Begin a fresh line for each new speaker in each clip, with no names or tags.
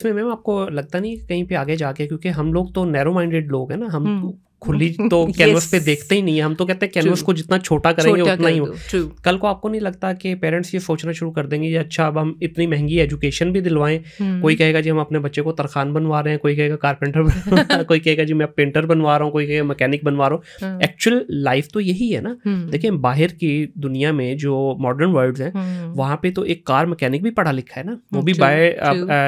इसमें मैम आपको लगता नहीं कहीं पे आगे जाके क्योंकि हम लोग तो नैरो माइंडेड लोग हैं ना हम
हम्म।
खुली तो कैनवस पे देखते ही नहीं है। हम तो कहते हैं कैनवस को जितना छोटा करेंगे उतना ही हो। कल को आपको नहीं लगता कि पेरेंट्स ये सोचना शुरू कर देंगे अच्छा अब हम इतनी महँगी एजुकेशन भी दिलवाएँ।
हम्म।
कोई कहेगा जी हम अपने बच्चे को तरखान बनवा रहे हैं। कोई कहेगा कारपेंटर कोई कहेगा जी मैं पेंटर बनवा रहा हूँ। कोई कहेगा मैकेनिक बनवा रहा हूँ।
हाँ।
एक्चुअल लाइफ तो यही है ना।
हम्म।
देखिए बाहर की दुनिया में जो मॉडर्न वर्ल्ड हैं। वहाँ पे तो एक कार मैकेनिक भी पढ़ा लिखा है ना वो भी बाय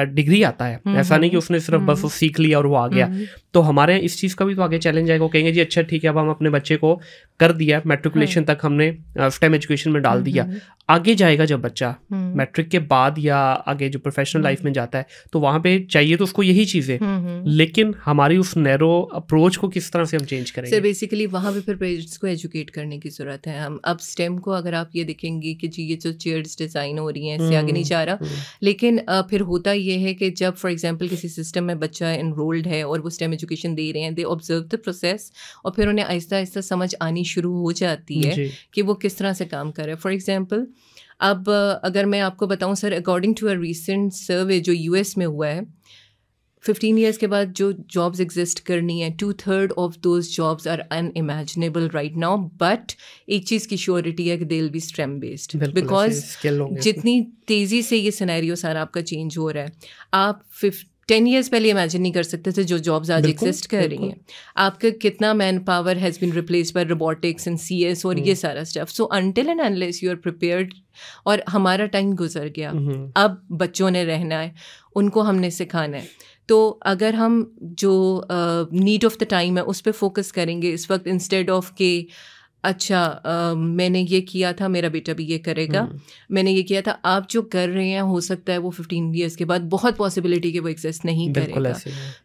डिग्री आता है
हम्म,
ऐसा नहीं कि
हम्म,
उसने सिर्फ़ बस
हम्म।
वो सीख लिया और वो आ गया
हम्म।
तो हमारे इस चीज़ का भी तो आगे चैलेंज आएगा कहेंगे जी अच्छा ठीक है अब हम अपने बच्चे को कर दिया मेट्रिकुलेशन तक हमने स्टेम एजुकेशन में डाल दिया
हम्म।
आगे जाएगा जब बच्चा
हम्म।
मैट्रिक के बाद या आगे जो प्रोफेशनल लाइफ में जाता है तो वहाँ पे चाहिए तो उसको यही चीज़ें।
हम्म, हम्म।
लेकिन हमारी उस नैरो अप्रोच को किस तरह से हम चेंज
सर बेसिकली वहाँ पे फिर पेरेंट्स को एजुकेट करने की ज़रूरत है। हम अब स्टेम को अगर आप ये देखेंगे कि जी ये जो चेयर्स डिज़ाइन हो रही हैं इससे आगे नहीं जा रहा। लेकिन फिर होता ये है कि जब फॉर एग्ज़ाम्पल किसी सिस्टम में बच्चा इनरोल्ड है और वो स्टेम एजुकेशन दे रहे हैं दे ऑब्ज़र्व द प्रोसेस और फिर उन्हें आहिस्ता आहिस्ता समझ आनी शुरू हो जाती है कि वो किस तरह से काम कर रहा है। फॉर एग्जांपल अब अगर मैं आपको बताऊँ sir according to a recent survey जो यूएस में हुआ है फिफ्टीन ईयर्स के बाद जो जॉब्स एग्जिस्ट करनी है two third of those jobs are unimaginable right now but एक चीज़ की श्योरिटी है कि they will be STEM based because जितनी तेज़ी से ये सिनेरियो सारा आपका चेंज हो रहा है आप फिफ टेन ईयर्स पहले इमेजिन नहीं कर सकते थे जो जॉब्स आज एग्जिस्ट कर रही हैं। आपका कितना man power has been replace by robotics and C S और ये सारा stuff so until and unless you are prepared और हमारा टाइम गुजर गया
हम्म,
अब बच्चों ने रहना है उनको हमने सिखाना है। तो अगर हम जो नीड ऑफ़ द टाइम है उस पर फोकस करेंगे इस वक्त इंस्टेड ऑफ़ के अच्छा आ, मैंने ये किया था मेरा बेटा भी ये करेगा।
हम्म,
मैंने ये किया था आप जो कर रहे हैं हो सकता है वो फिफ्टीन ईयर्स के बाद बहुत पॉसिबिलिटी के वो एग्जिस्ट नहीं करेगा।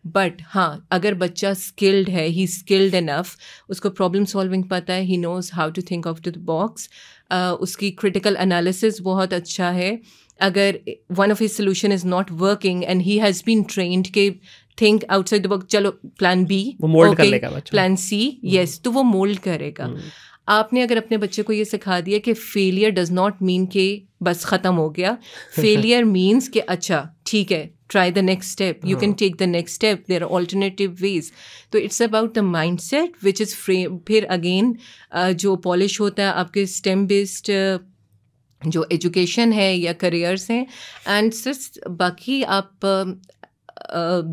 बट हाँ अगर बच्चा स्किल्ड है ही स्किल्ड इनफ उसको प्रॉब्लम सॉल्विंग पता है he knows how to think out the box उसकी क्रिटिकल एनालिसिस बहुत अच्छा है। अगर one of his solution is not working and he has been trained के थिंक आउटसाइड द बॉक्स चलो प्लान बी
मोल्ड कर लेगा
प्लान सी यस तो वो मोल्ड करेगा।
हम्म,
आपने अगर अपने बच्चे को ये सिखा दिया कि फेलियर डज नॉट मीन के बस ख़त्म हो गया। फेलियर मीन्स कि अच्छा ठीक है try the next step you can
take
take the next step there are alternative ways तो it's about the mind set which is frame फिर अगेन जो पॉलिश होता है आपके स्टेम बेस्ड जो एजुकेशन है या करियर्स हैं एंड सिर्फ़ बाकी आप अ,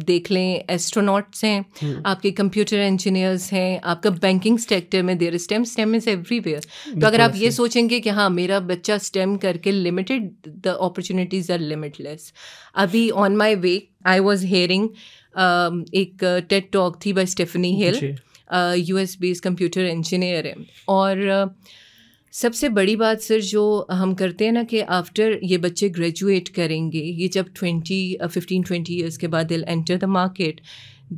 देख लें एस्ट्रोनॉट्स हैं
हम्म,
आपके कंप्यूटर इंजीनियर्स हैं आपका बैंकिंग सेक्टर में there STEM STEM is everywhere तो अगर आप ये सोचेंगे कि हाँ मेरा बच्चा स्टेम करके limited the opportunities are limitless अभी on my way I was hearing एक टेट टॉक थी by Stephanie Hill U S based computer engineer है। और अ, सबसे बड़ी बात सर जो हम करते हैं ना कि आफ्टर ये बच्चे ग्रेजुएट करेंगे ये जब ट्वेंटी फिफ्टीन ट्वेंटी ईयर्स के बाद they'll enter the market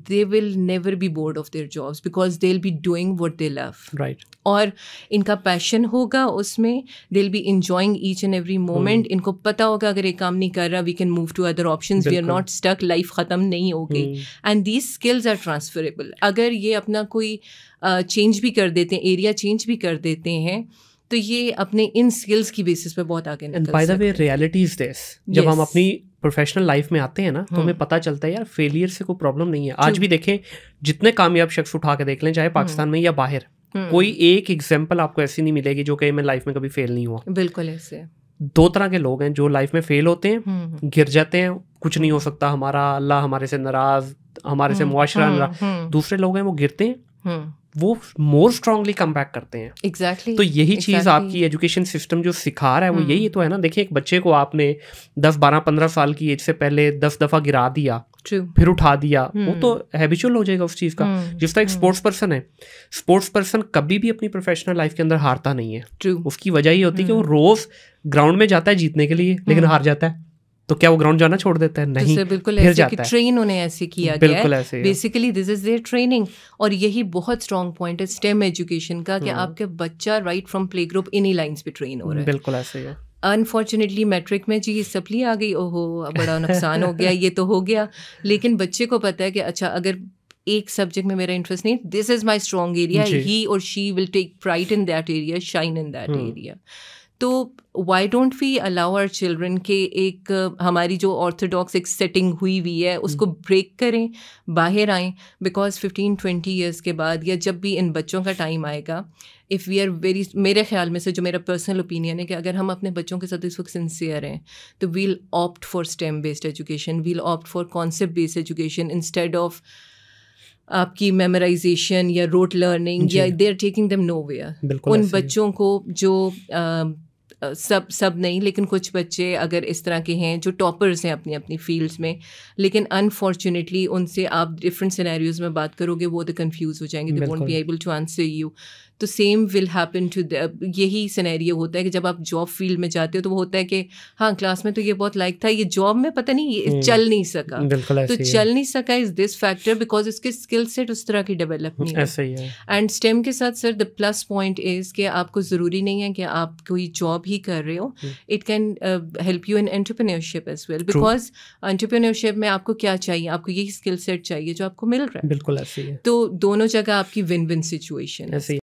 they will never be bored of their jobs because they will be doing what they love
right
और इनका पैशन होगा उसमें they will be enjoying each and every moment इनको पता होगा अगर एक काम नहीं कर रहा we can move to other option we are not stuck life ख़त्म नहीं हो गई and these skills are transferable अगर ये अपना कोई चेंज uh, भी कर देते हैं एरिया चेंज भी कर देते हैं तो ये अपने इन स्किल्स की बेसिस पे बहुत आगे
and by the way reality is this जब हम अपनी प्रोफेशनल लाइफ में आते हैं ना तो हमें
हम्म।
पता चलता है यार फेलियर से कोई प्रॉब्लम नहीं है। आज भी देखें जितने कामयाब शख्स उठा के देख लें चाहे पाकिस्तान में या बाहर
हम्म,
कोई एक एग्ज़ाम्पल आपको ऐसी नहीं मिलेगी जो कहीं मैं लाइफ में कभी फेल नहीं हुआ।
बिल्कुल ऐसे।
दो तरह के लोग हैं जो लाइफ में फेल होते हैं
हम्म,
गिर जाते हैं कुछ नहीं हो सकता हमारा अल्लाह हमारे से नाराज़ हमारे से
हम्म,
मुआशरा
हम्म, हम्म,
दूसरे लोग हैं वो गिरते हैं
हम्म,
वो मोर स्ट्रांगली कम बैक करते हैं
एग्जैक्टली exactly,
तो यही
exactly.
चीज़ आपकी एजुकेशन सिस्टम जो सिखा रहा है वो
हम्म।
यही तो है ना देखिए एक बच्चे को आपने दस बारह पंद्रह साल की एज से पहले दस दफ़ा गिरा दिया
ट्रू
फिर उठा दिया वो
हम्म।
तो हैबिचुअल हो जाएगा उस चीज़ का
हम्म,
जिस तरह एक स्पोर्ट्स पर्सन है स्पोर्ट्स पर्सन कभी भी अपनी प्रोफेशनल लाइफ के अंदर हारता नहीं है
ट्रू
उसकी वजह ये होती है कि वो
हम्म।
रोज ग्राउंड में जाता है जीतने के लिए लेकिन
हम्म।
हार जाता है तो क्या वो ग्राउंड जाना छोड़ देता है? नहीं
तो बिल्कुल
फिर
ऐसे कि
जाता है।
ट्रेन उन्हें ऐसे किया गया है। Basically this is their training और यही बहुत स्ट्रॉन्ग पॉइंट है स्टेम एजुकेशन का कि
हम्म।
आपके बच्चा राइट फ्रॉम प्ले ग्रुप इन्हीं लाइंस पे ट्रेन हो रहा है।
बिल्कुल ऐसे ही है।
अनफॉर्चुनेटली मैट्रिक में जी सप्ली आ गई। ओहो बड़ा नुकसान हो गया ये तो हो गया। लेकिन बच्चे को पता है कि अच्छा अगर एक सब्जेक्ट में मेरा इंटरेस्ट नहीं this is my strong area ही और she will take pride in that area shine in that. Area तो why don't we allow our children के एक हमारी जो ऑर्थोडॉक्स एक सेटिंग हुई हुई है उसको ब्रेक हम्म। करें बाहर आएँ बिकॉज़ फिफ्टीन ट्वेंटी ईयर्स के बाद या जब भी इन बच्चों का टाइम आएगा इफ़ वी आर वेरी मेरे ख्याल में से जो मेरा पर्सनल ओपिनियन है कि अगर हम अपने बच्चों के साथ इस वक्त सिंसियर हैं तो we'll opt for STEM based education we'll opt for concept based education instead of आपकी मेमोराइजेशन या रोट लर्निंग या they are taking them nowhere उन बच्चों को जो uh, सब सब नहीं लेकिन कुछ बच्चे अगर इस तरह के हैं जो टॉपर्स हैं अपनी अपनी फील्ड्स में लेकिन अनफॉर्चुनेटली उनसे आप डिफरेंट सिनेरियोज में बात करोगे वो तो कंफ्यूज हो जाएँगे they won't be able to answer you तो सेम विल हैपन टू यही सिनेरियो होता है कि जब आप जॉब फ़ील्ड में जाते हो तो वो होता है कि हाँ क्लास में तो ये बहुत लाइक था ये जॉब में पता नहीं ये हम्म। चल नहीं सका। तो चल नहीं सका इज़ दिस फैक्टर बिकॉज़ इसके स्किल सेट उस तरह की डेवलप नहीं है एंड स्टेम के साथ sir the plus point is कि आपको ज़रूरी नहीं है कि आप कोई जॉब ही कर रहे हो it can help you in entrepreneurship as well because entrepreneurship में आपको क्या चाहिए? आपको यही स्किल सेट चाहिए जो आपको मिल रहा है।
बिल्कुल ऐसे
तो दोनों जगह आपकी विन विन सिचुएशन है।